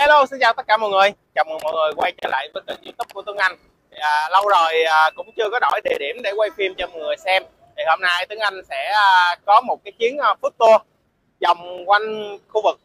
Hello, xin chào tất cả mọi người. Chào mừng mọi người quay trở lại với kênh YouTube của Tuấn Anh. À, lâu rồi à, cũng chưa có đổi địa điểm để quay phim cho mọi người xem. Thì hôm nay Tuấn Anh sẽ à, có một cái chuyến à, food tour vòng quanh khu vực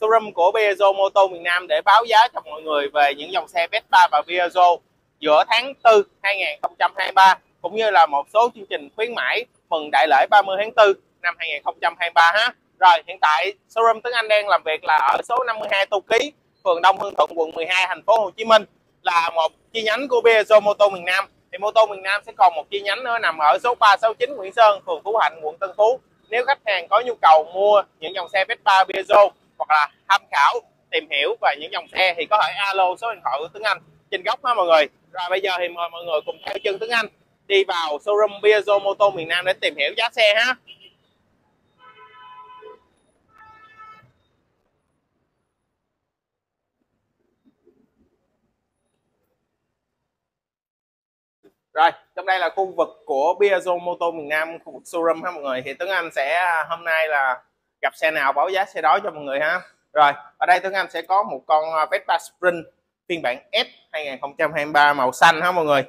showroom của Piaggio Moto miền Nam để báo giá cho mọi người về những dòng xe Vespa và Piaggio giữa tháng 4 2023 cũng như là một số chương trình khuyến mãi mừng đại lễ 30 tháng 4 năm 2023 ha. Rồi hiện tại showroom Tuấn Anh đang làm việc là ở số 52 Tô Ký, phường Đông Hưng Thuận, quận 12, thành phố Hồ Chí Minh là một chi nhánh của Piaggio Mô tô miền Nam. Thì Mô tô miền Nam sẽ còn một chi nhánh nữa nằm ở số 369 Nguyễn Sơn, phường Phú Hạnh, quận Tân Phú. Nếu khách hàng có nhu cầu mua những dòng xe Vespa Piaggio hoặc là tham khảo, tìm hiểu về những dòng xe thì có thể alo số điện thoại của Tuấn Anh trên góc ha mọi người. Rồi bây giờ thì mời mọi người cùng theo chân Tuấn Anh đi vào showroom Piaggio Mô tô miền Nam để tìm hiểu giá xe ha. Rồi, trong đây là khu vực của Piaggio Moto miền Nam, khu vực showroom ha mọi người. Thì Tuấn Anh sẽ à, hôm nay là gặp xe nào báo giá xe đó cho mọi người ha. Rồi, ở đây Tuấn Anh sẽ có một con à, Vespa Sprint phiên bản S 2023 màu xanh ha mọi người.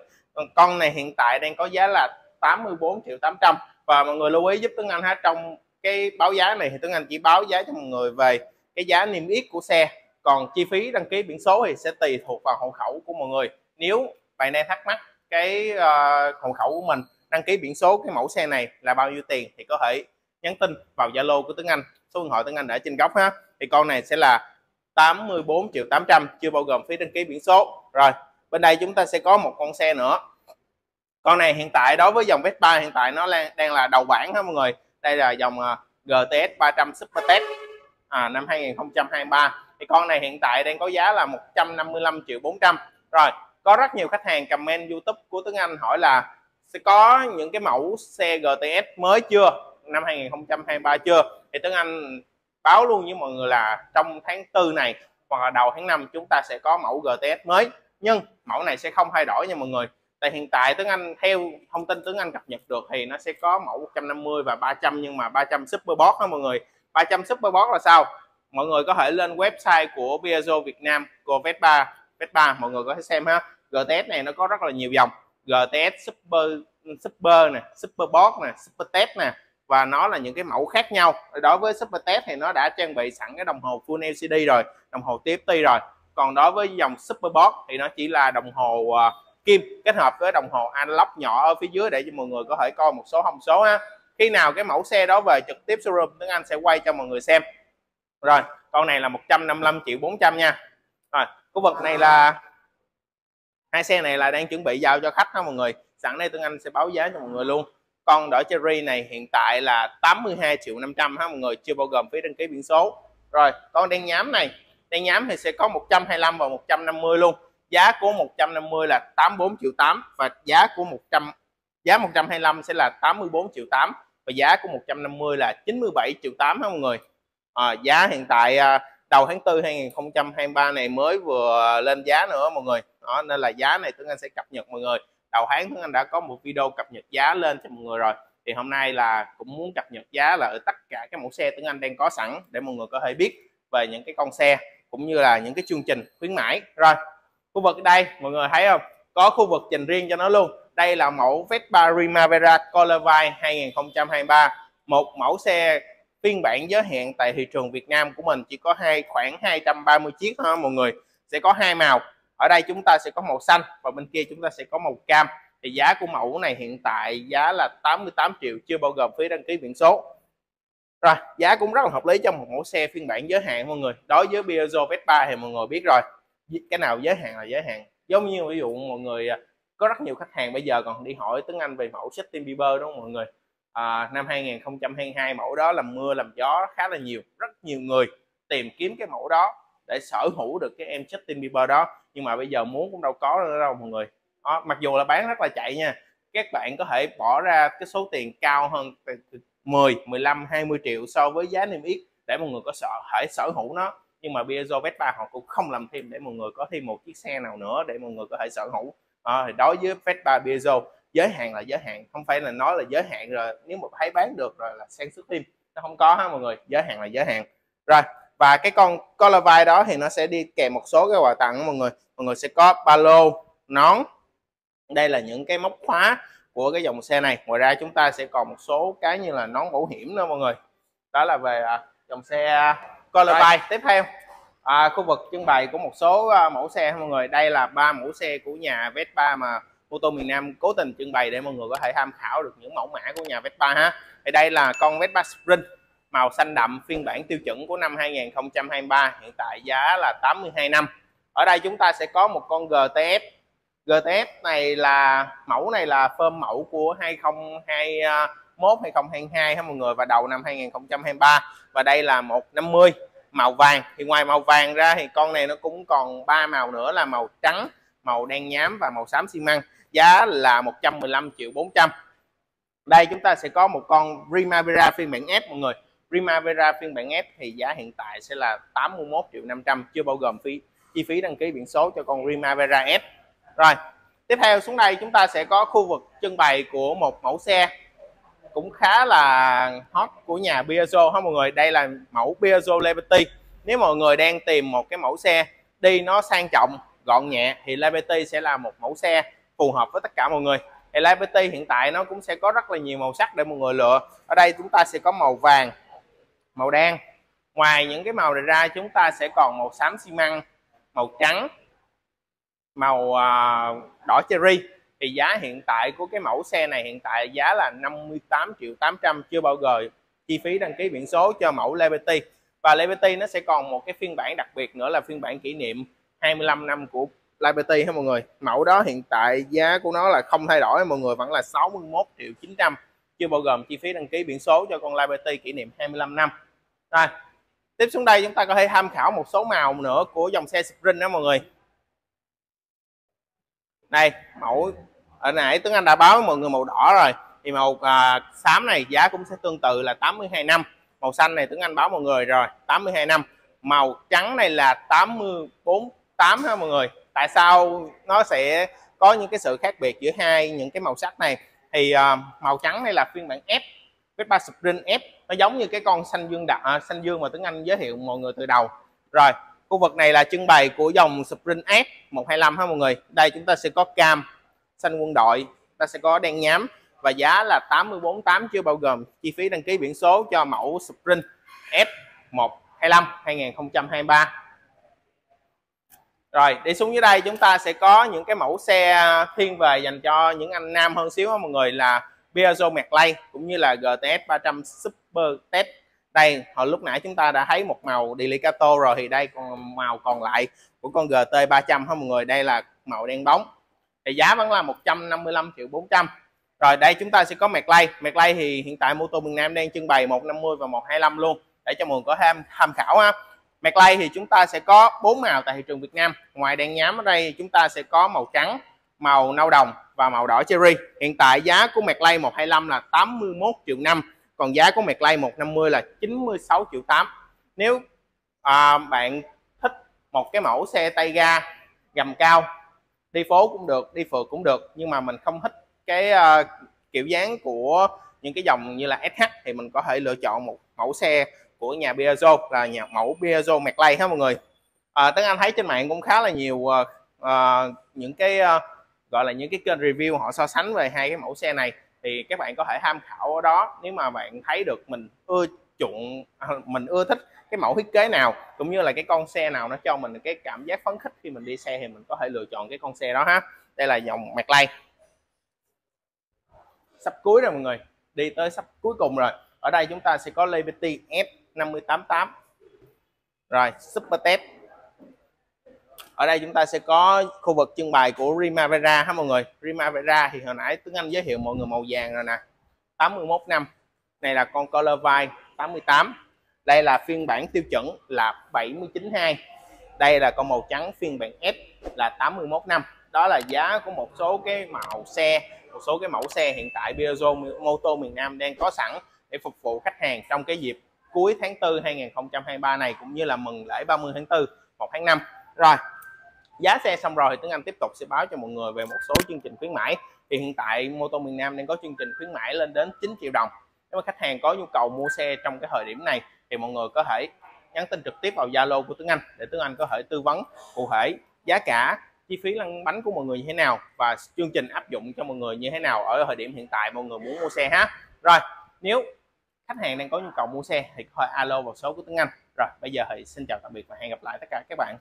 Con này hiện tại đang có giá là 84 triệu 800 và mọi người lưu ý giúp Tuấn Anh ha trong cái báo giá này thì Tuấn Anh chỉ báo giá cho mọi người về cái giá niêm yết của xe còn chi phí đăng ký biển số thì sẽ tùy thuộc vào hộ khẩu của mọi người nếu bạn đang thắc mắc cái uh, hộ khẩu của mình đăng ký biển số cái mẫu xe này là bao nhiêu tiền thì có thể nhắn tin vào Zalo của Tuấn Anh. Số điện thoại Tuấn Anh ở trên góc ha. Thì con này sẽ là 84 triệu 800 chưa bao gồm phí đăng ký biển số. Rồi bên đây chúng ta sẽ có một con xe nữa. Con này hiện tại đối với dòng Vespa hiện tại nó đang là đầu bảng ha mọi người. Đây là dòng ờ, GTS 300 Super Test à, năm 2023 thì con này hiện tại đang có giá là 155 triệu 400 rồi có rất nhiều khách hàng comment YouTube của Tuấn Anh hỏi là sẽ có những cái mẫu xe GTS mới chưa? Năm 2023 chưa? Thì Tuấn Anh báo luôn với mọi người là trong tháng tư này hoặc là đầu tháng 5 chúng ta sẽ có mẫu GTS mới. Nhưng mẫu này sẽ không thay đổi nha mọi người. Tại hiện tại Tuấn Anh theo thông tin Tuấn Anh cập nhật được thì nó sẽ có mẫu 150 và 300 nhưng mà 300 Superboss đó mọi người? 300 Superboss là sao? Mọi người có thể lên website của Piaggio Việt Nam, của Vespa. Vespa, mọi người có thể xem ha. GTS này nó có rất là nhiều dòng. GTS Super Super nè Boss nè Super Test nè. Và nó là những cái mẫu khác nhau. Đối với Super Test thì nó đã trang bị sẵn cái đồng hồ Full LCD rồi đồng hồ TFT rồi. Còn đối với dòng Super Boss thì nó chỉ là đồng hồ uh, kim kết hợp với đồng hồ analog nhỏ ở phía dưới để cho mọi người có thể coi một số thông số ha. Khi nào cái mẫu xe đó về trực tiếp showroom Tuấn Anh sẽ quay cho mọi người xem. Rồi con này là 155 triệu 400 nha. Rồi khu vực này là hai xe này là đang chuẩn bị giao cho khách đó mọi người. Sẵn đây Tuấn Anh sẽ báo giá cho mọi người luôn. Con đỏ cherry này hiện tại là 82 triệu 500 ha mọi người chưa bao gồm phí đăng ký biển số. Rồi con đen nhám này. Đen nhám thì sẽ có 125 và 150 luôn. Giá của 150 là 84 triệu 8 và giá của 100 giá 125 sẽ là 84 triệu 8 và giá của 150 là 97 triệu 8 ha mọi người. À, giá hiện tại à, đầu tháng 4 2023 này mới vừa lên giá nữa mọi người. Đó, nên là giá này Tuấn Anh sẽ cập nhật mọi người. Đầu tháng Tuấn Anh đã có một video cập nhật giá lên cho mọi người rồi. Thì hôm nay là cũng muốn cập nhật giá là ở tất cả các mẫu xe Tuấn Anh đang có sẵn để mọi người có thể biết về những cái con xe cũng như là những cái chương trình khuyến mãi. Rồi, khu vực đây, mọi người thấy không? Có khu vực dành riêng cho nó luôn. Đây là mẫu Vespa Primavera Colorway 2023 một mẫu xe phiên bản giới hạn tại thị trường Việt Nam của mình chỉ có hai, khoảng 230 chiếc thôi, mọi người. Sẽ có hai màu. Ở đây chúng ta sẽ có màu xanh và bên kia chúng ta sẽ có màu cam. Thì giá của mẫu này hiện tại giá là 88 triệu, chưa bao gồm phí đăng ký biển số. Rồi, giá cũng rất là hợp lý cho một mẫu xe phiên bản giới hạn, mọi người. Đối với Piaggio Vespa thì mọi người biết rồi. Cái nào giới hạn là giới hạn. Giống như ví dụ mọi người à, có rất nhiều khách hàng bây giờ còn đi hỏi tiếng Anh về mẫu Justin Bieber, đúng không mọi người? À, năm 2022 mẫu đó làm mưa làm gió khá là nhiều. Rất nhiều người tìm kiếm cái mẫu đó để sở hữu được cái em Justin Bieber đó. Nhưng mà bây giờ muốn cũng đâu có nữa đâu mọi người. Đó, mặc dù là bán rất là chạy nha. Các bạn có thể bỏ ra cái số tiền cao hơn 10 15 20 triệu so với giá niêm yết để mọi người có sở thể sở hữu nó. Nhưng mà Piaggio Vespa họ cũng không làm thêm để mọi người có thêm một chiếc xe nào nữa để mọi người có thể sở hữu. À, thì đối với Vespa Piaggio giới hạn là giới hạn không phải là nói là giới hạn rồi nếu mà thấy bán được rồi là sang sức thêm nó không có ha mọi người giới hạn là giới hạn. Rồi và cái con color vai đó thì nó sẽ đi kèm một số cái quà tặng mọi người. Mọi người sẽ có ba lô nón. Đây là những cái móc khóa của cái dòng xe này. Ngoài ra chúng ta sẽ còn một số cái như là nón bảo hiểm nữa mọi người. Đó là về à, dòng xe color vai tiếp theo à, khu vực trưng bày của một số à, mẫu xe mọi người. Đây là ba mẫu xe của nhà Vespa mà ô tô miền Nam cố tình trưng bày để mọi người có thể tham khảo được những mẫu mã của nhà Vespa ha. Thì đây là con Vespa Sprint, màu xanh đậm, phiên bản tiêu chuẩn của năm 2023 hiện tại giá là 82 năm. Ở đây chúng ta sẽ có một con GTF GTF này là, mẫu này là phơm mẫu của 2021 2022 ha mọi người, và đầu năm 2023 và đây là 150 màu vàng. Thì ngoài màu vàng ra thì con này nó cũng còn ba màu nữa là màu trắng, màu đen nhám và màu xám xi măng giá là 115 triệu 400 đây, chúng ta sẽ có một con Primavera phiên bản S, mọi người. Primavera phiên bản S thì giá hiện tại sẽ là 81 triệu 500 chưa bao gồm phí, chi phí đăng ký biển số cho con Primavera S. Rồi, tiếp theo xuống đây chúng ta sẽ có khu vực trưng bày của một mẫu xe cũng khá là hot của nhà Piaggio ha mọi người. Đây là mẫu Piaggio Liberty. Nếu mọi người đang tìm một cái mẫu xe đi nó sang trọng, gọn nhẹ thì Liberty sẽ là một mẫu xe phù hợp với tất cả mọi người. Thì hiện tại nó cũng sẽ có rất là nhiều màu sắc để mọi người lựa. Ở đây chúng ta sẽ có màu vàng, màu đen. Ngoài những cái màu này ra, chúng ta sẽ còn màu xám xi măng, màu trắng, màu à, đỏ cherry. Thì giá hiện tại của cái mẫu xe này hiện tại giá là 58 triệu 800 chưa bao gồm chi phí đăng ký biển số cho mẫu Liberty và Liberty nó sẽ còn một cái phiên bản đặc biệt nữa là phiên bản kỷ niệm 25 năm của Liberty ha mọi người? Mẫu đó hiện tại giá của nó là không thay đổi mọi người vẫn là 61 triệu 900 chưa bao gồm chi phí đăng ký biển số cho con Liberty kỷ niệm 25 năm. Rồi tiếp xuống đây chúng ta có thể tham khảo một số màu nữa của dòng xe Sprint đó mọi người. Đây mẫu ở nãy Tuấn Anh đã báo với mọi người màu đỏ rồi. Thì màu à, xám này giá cũng sẽ tương tự là 82 năm. Màu xanh này Tuấn Anh báo mọi người rồi 82 năm. Màu trắng này là 84 8 ha mọi người? Tại sao nó sẽ có những cái sự khác biệt giữa hai những cái màu sắc này? Thì uh, màu trắng này là phiên bản F Vespa Sprint F. Nó giống như cái con xanh dương đặc à, xanh dương mà Tuấn Anh giới thiệu mọi người từ đầu. Rồi khu vực này là trưng bày của dòng Sprint F 125 ha mọi người? Đây chúng ta sẽ có cam xanh quân đội ta sẽ có đen nhám và giá là 848 chưa bao gồm chi phí đăng ký biển số cho mẫu Sprint F125 2023 rồi, đi xuống dưới đây chúng ta sẽ có những cái mẫu xe thiên về dành cho những anh nam hơn xíu đó mọi người là Piaggio Merlay cũng như là GTS 300 Super Test. Đây, hồi lúc nãy chúng ta đã thấy một màu Delicato rồi thì đây còn màu còn lại của con GT 300 ha mọi người. Đây là màu đen bóng. Thì giá vẫn là 155 triệu 400 rồi, đây chúng ta sẽ có Merlay Merlay thì hiện tại mô tô miền Nam đang trưng bày 150 và 125 luôn để cho mọi người có tham tham khảo ha. McLay thì chúng ta sẽ có bốn màu tại thị trường Việt Nam. Ngoài đen nhám ở đây chúng ta sẽ có màu trắng màu nâu đồng và màu đỏ cherry. Hiện tại giá của McLay 125 là 81 triệu năm còn giá của McLay 150 là 96 triệu 8 nếu à, bạn thích một cái mẫu xe tay ga gầm cao đi phố cũng được đi phượt cũng được nhưng mà mình không thích cái uh, kiểu dáng của những cái dòng như là SH thì mình có thể lựa chọn một mẫu xe của nhà Piaggio là nhà mẫu Piaggio McLay ha mọi người? À, Tấn Anh thấy trên mạng cũng khá là nhiều à, à, những cái à, gọi là những cái kênh review họ so sánh về hai cái mẫu xe này. Thì các bạn có thể tham khảo ở đó nếu mà bạn thấy được mình ưa chuộng à, mình ưa thích cái mẫu thiết kế nào cũng như là cái con xe nào nó cho mình cái cảm giác phấn khích khi mình đi xe thì mình có thể lựa chọn cái con xe đó ha. Đây là dòng McLay sắp cuối rồi mọi người đi tới sắp cuối cùng rồi. Ở đây chúng ta sẽ có Liberty S 588 rồi, super test. Ở đây chúng ta sẽ có khu vực trưng bày của Primavera ha mọi người? Primavera thì hồi nãy Tuấn Anh giới thiệu mọi người màu vàng rồi nè. 81 năm. Này là con color vai 88 đây là phiên bản tiêu chuẩn là 792 đây là con màu trắng phiên bản S là 81 năm. Đó là giá của một số cái màu xe, một số cái mẫu xe hiện tại Piaggio mô tô miền Nam đang có sẵn để phục vụ khách hàng trong cái dịp cuối tháng 4 2023 này cũng như là mừng lễ 30 tháng 4 1 tháng 5 rồi, giá xe xong rồi thì Tuấn Anh tiếp tục sẽ báo cho mọi người về một số chương trình khuyến mãi. Thì hiện tại mô tô miền Nam đang có chương trình khuyến mãi lên đến 9 triệu đồng. Nếu mà khách hàng có nhu cầu mua xe trong cái thời điểm này thì mọi người có thể nhắn tin trực tiếp vào Zalo của Tuấn Anh để Tuấn Anh có thể tư vấn cụ thể giá cả, chi phí lăn bánh của mọi người như thế nào và chương trình áp dụng cho mọi người như thế nào ở thời điểm hiện tại mọi người muốn mua xe ha. Rồi, nếu khách hàng đang có nhu cầu mua xe thì có alo vào số của Tuấn Anh. Rồi, bây giờ thì xin chào tạm biệt và hẹn gặp lại tất cả các bạn.